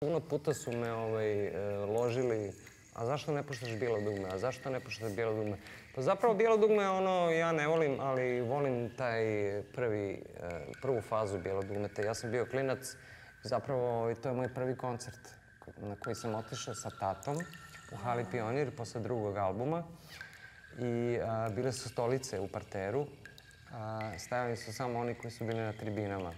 Puno puta su me ovaj, e, ložili, a zašto ne puštaš bijelo dugme, a zašto ne puštaš bijelo dugme? Pa zapravo bijelo dugme, ono, ja ne volim, ali volim taj prvi, e, prvu fazu bijelo dugmeta. Ja sam bio klinac, zapravo to je moj prvi koncert na koji sam otišao sa tatom u Hali Pionir posle drugog albuma. I bile su stolice u parteru, a, stajali su samo oni koji su bili na tribinama.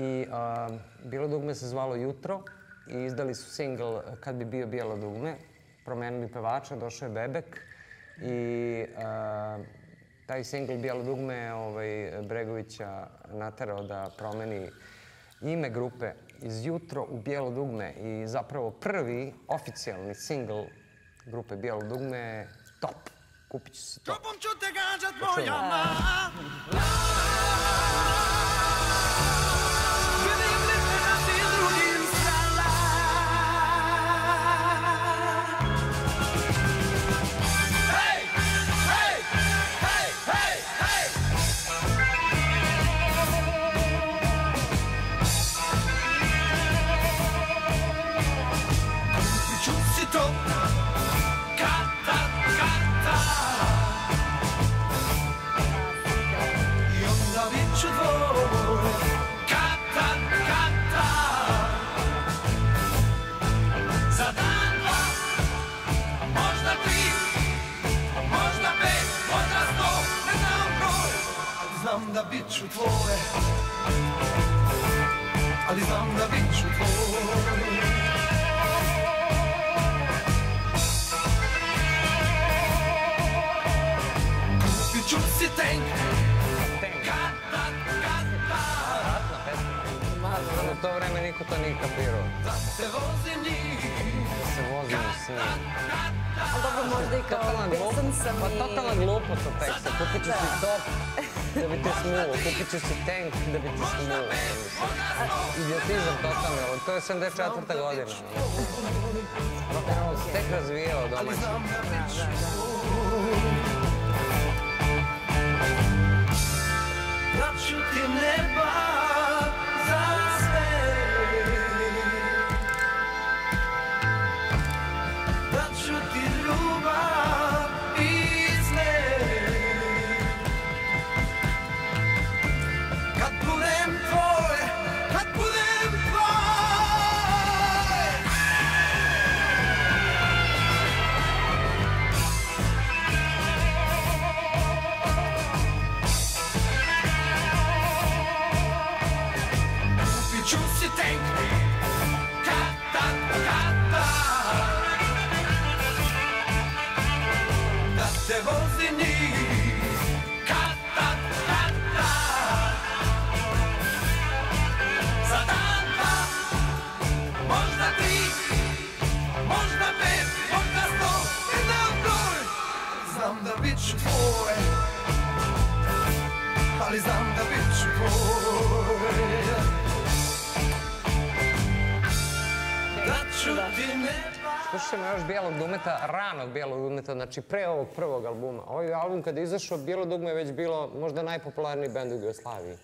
I a, Bilo dugme se zvalo Jutro i izdali su singl Kad bi bio bijelo dugme. Promenili pevača, došao je Bebek i a, taj singl Bijelo dugme je ovaj, Bregovića naterao da promeni ime grupe iz Jutro u Bijelo dugme i zapravo prvi oficijalni singl grupe Bijelo dugme je Top. Kupit ću si Top. Topom ću te gađat moja ma. Znam da bit ću tvoj Ali znam da bit ću tvoj Kupit ću si tank pesma. Ali u to vreme niko to nije kapirao. Da se vozim njih Da se vozimo s njim. Ali dobro, možda i kao glupost. sam Pa i... totalna glupost od teksta. Kupit ću si top da bi te smuo. Kupit ću si tank da bi te smuo. Idiotizam totalni, ali to je 74. godina. Rock'n'roll se tek razvijao domaći. Daću ti neba da bit ću tvoj Ali znam da bit ću tvoj Da ću ti neba Slušajmo još Bijelog dugmeta, ranog Bijelog dugmeta, znači pre ovog prvog albuma. Ovaj album kada je izašao, Bijelo dugme je već bilo možda najpopularniji bend u Jugoslaviji.